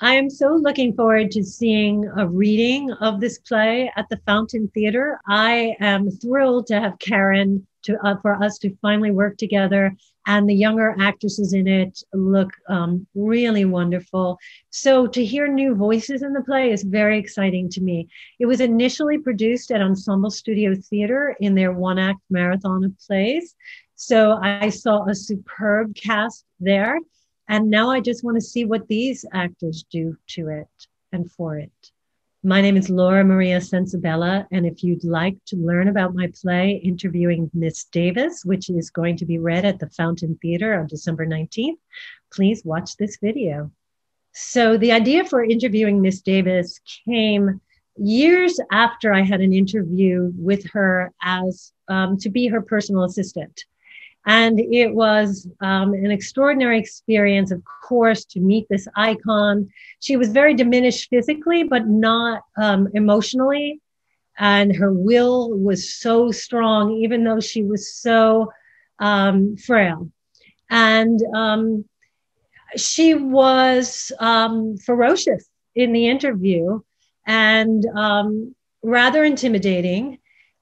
I am so looking forward to seeing a reading of this play at the Fountain Theater. I am thrilled to have Karen to uh, for us to finally work together, and the younger actresses in it look um, really wonderful. So to hear new voices in the play is very exciting to me. It was initially produced at Ensemble Studio Theater in their one-act marathon of plays. So I saw a superb cast there and now I just want to see what these actors do to it and for it. My name is Laura Maria Censabella, and if you'd like to learn about my play, Interviewing Miss Davis, which is going to be read at the Fountain Theater on December 19th, please watch this video. So, the idea for interviewing Miss Davis came years after I had an interview with her as um, to be her personal assistant. And it was um, an extraordinary experience, of course, to meet this icon. She was very diminished physically, but not um, emotionally. And her will was so strong, even though she was so um, frail. And um, she was um, ferocious in the interview and um, rather intimidating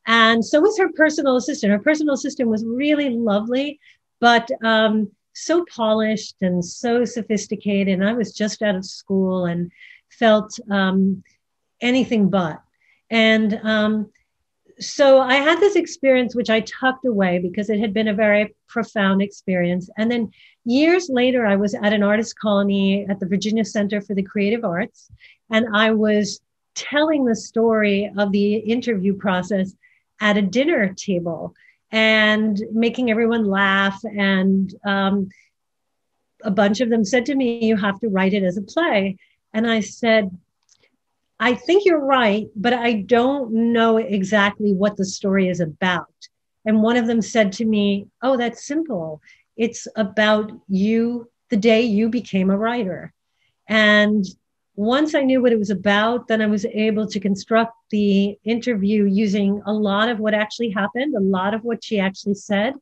and so was her personal assistant. Her personal assistant was really lovely, but um, so polished and so sophisticated. And I was just out of school and felt um, anything but. And um, so I had this experience, which I tucked away because it had been a very profound experience. And then years later, I was at an artist colony at the Virginia Center for the Creative Arts, and I was telling the story of the interview process at a dinner table and making everyone laugh. And um, a bunch of them said to me, You have to write it as a play. And I said, I think you're right, but I don't know exactly what the story is about. And one of them said to me, Oh, that's simple. It's about you, the day you became a writer. And once I knew what it was about, then I was able to construct the interview using a lot of what actually happened, a lot of what she actually said,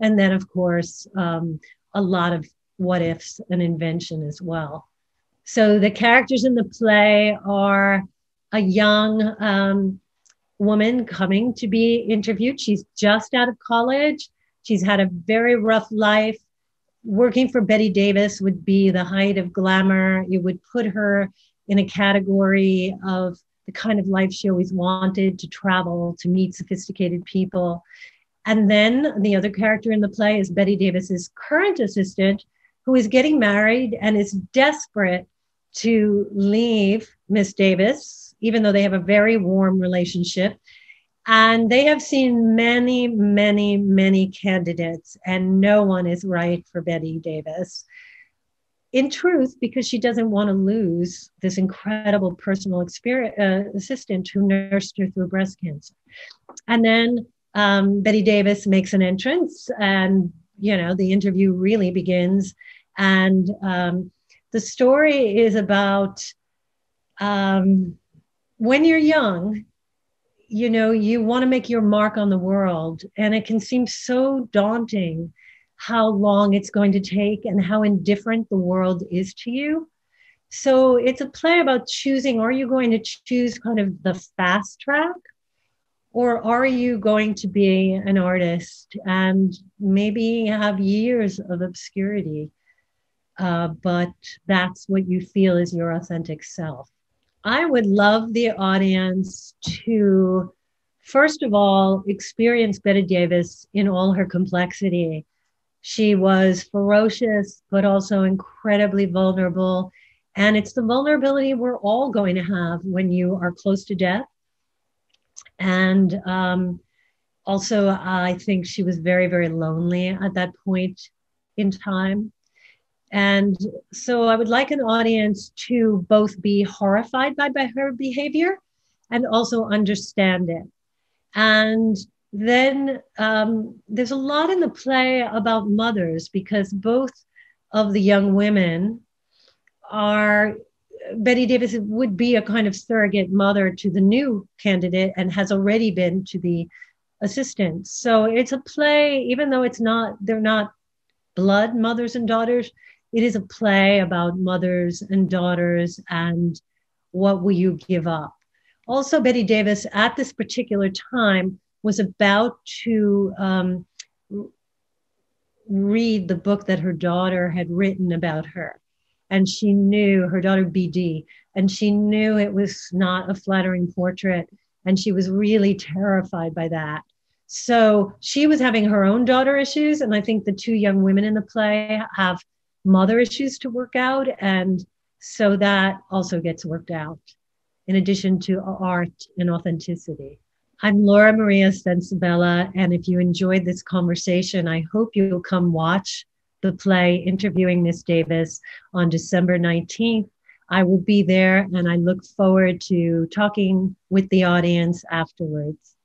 and then, of course, um, a lot of what ifs and invention as well. So the characters in the play are a young um, woman coming to be interviewed. She's just out of college. She's had a very rough life working for Bette Davis would be the height of glamour. It would put her in a category of the kind of life she always wanted to travel, to meet sophisticated people. And then the other character in the play is Bette Davis's current assistant, who is getting married and is desperate to leave Miss Davis, even though they have a very warm relationship. And they have seen many, many, many candidates, and no one is right for Bette Davis. In truth, because she doesn't want to lose this incredible personal experience, uh, assistant who nursed her through breast cancer. And then um, Bette Davis makes an entrance, and you know the interview really begins. And um, the story is about um, when you're young you know, you want to make your mark on the world. And it can seem so daunting how long it's going to take and how indifferent the world is to you. So it's a play about choosing are you going to choose kind of the fast track? Or are you going to be an artist and maybe have years of obscurity? Uh, but that's what you feel is your authentic self. I would love the audience to, first of all, experience Bette Davis in all her complexity. She was ferocious, but also incredibly vulnerable. And it's the vulnerability we're all going to have when you are close to death. And um, also, I think she was very, very lonely at that point in time. And so I would like an audience to both be horrified by, by her behavior and also understand it. And then um, there's a lot in the play about mothers because both of the young women are Bette Davis would be a kind of surrogate mother to the new candidate and has already been to the assistant. So it's a play, even though it's not, they're not blood mothers and daughters, it is a play about mothers and daughters and what will you give up. Also, Bette Davis at this particular time was about to um, read the book that her daughter had written about her. And she knew her daughter BD, and she knew it was not a flattering portrait. And she was really terrified by that. So she was having her own daughter issues. And I think the two young women in the play have mother issues to work out. And so that also gets worked out in addition to art and authenticity. I'm Laura Maria Censabella, and if you enjoyed this conversation, I hope you'll come watch the play Interviewing Miss Davis on December 19th. I will be there, and I look forward to talking with the audience afterwards.